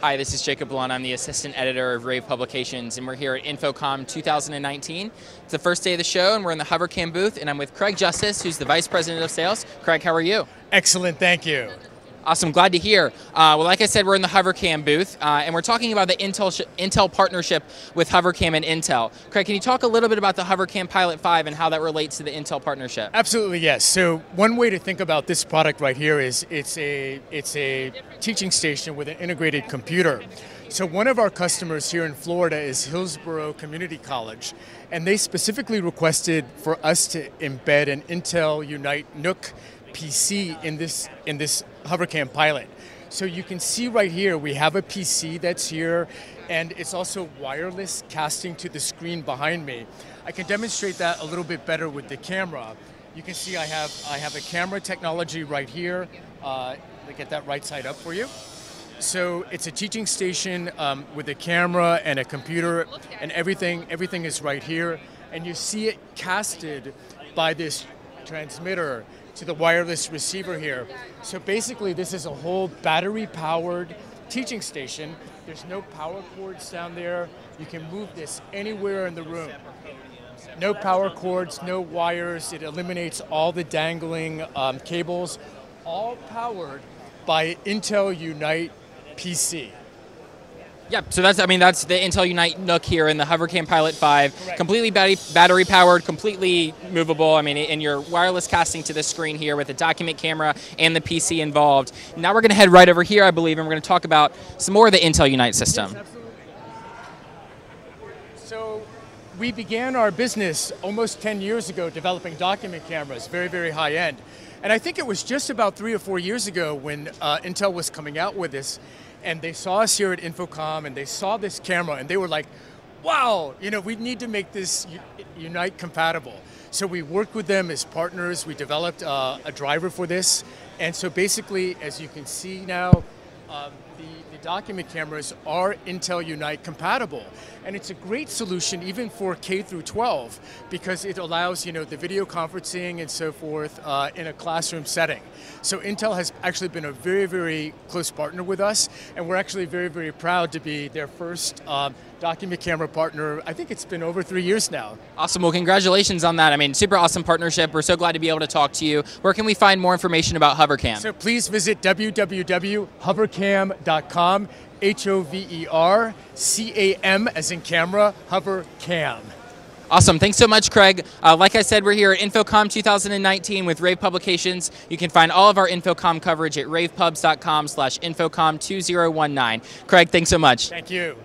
Hi, this is Jacob Blunt. I'm the assistant editor of Rave Publications, and we're here at InfoComm 2019. It's the first day of the show, and we're in the HoverCam booth, and I'm with Craig Justice, who's the Vice President of Sales. Craig, how are you? Excellent, thank you. Awesome, glad to hear. Uh, well, like I said, we're in the HoverCam booth, uh, and we're talking about the Intel Intel partnership with HoverCam and Intel. Craig, can you talk a little bit about the HoverCam Pilot 5 and how that relates to the Intel partnership? Absolutely, yes. So one way to think about this product right here is it's a it's a teaching station with an integrated computer. So one of our customers here in Florida is Hillsborough Community College, and they specifically requested for us to embed an Intel Unite NUC PC in this in this HoverCam Pilot. So you can see right here, we have a PC that's here, and it's also wireless casting to the screen behind me. I can demonstrate that a little bit better with the camera. You can see I have I have a camera technology right here. Uh, get that right side up for you. So it's a teaching station um, with a camera and a computer, and everything everything is right here. And you see it casted by this transmitter to the wireless receiver here. So basically, this is a whole battery-powered teaching station. There's no power cords down there. You can move this anywhere in the room. No power cords, no wires. It eliminates all the dangling um, cables, all powered by Intel Unite PC. Yep. So that's I mean that's the Intel Unite NUC here in the HoverCam Pilot 5, Correct. completely battery battery powered, completely movable. I mean, and you're wireless casting to the screen here with the document camera and the PC involved. Now we're going to head right over here, I believe, and we're going to talk about some more of the Intel Unite system. Yes, absolutely. So we began our business almost 10 years ago developing document cameras, very very high end. And I think it was just about three or four years ago when uh, Intel was coming out with this and they saw us here at InfoComm, and they saw this camera and they were like, wow, you know, we need to make this Unite compatible. So we worked with them as partners. We developed uh, a driver for this. And so basically, as you can see now, um, the, the document cameras are Intel Unite compatible. And it's a great solution even for K through 12 because it allows you know, the video conferencing and so forth uh, in a classroom setting. So Intel has actually been a very, very close partner with us and we're actually very, very proud to be their first um, document camera partner. I think it's been over three years now. Awesome, well congratulations on that. I mean, super awesome partnership. We're so glad to be able to talk to you. Where can we find more information about HoverCam? So please visit www.hovercam.com H O V E R C A M as in camera, hover cam. Awesome. Thanks so much, Craig. Uh, like I said, we're here at InfoComm 2019 with Rave Publications. You can find all of our InfoComm coverage at ravepubs.com slash InfoComm 2019. Craig, thanks so much. Thank you.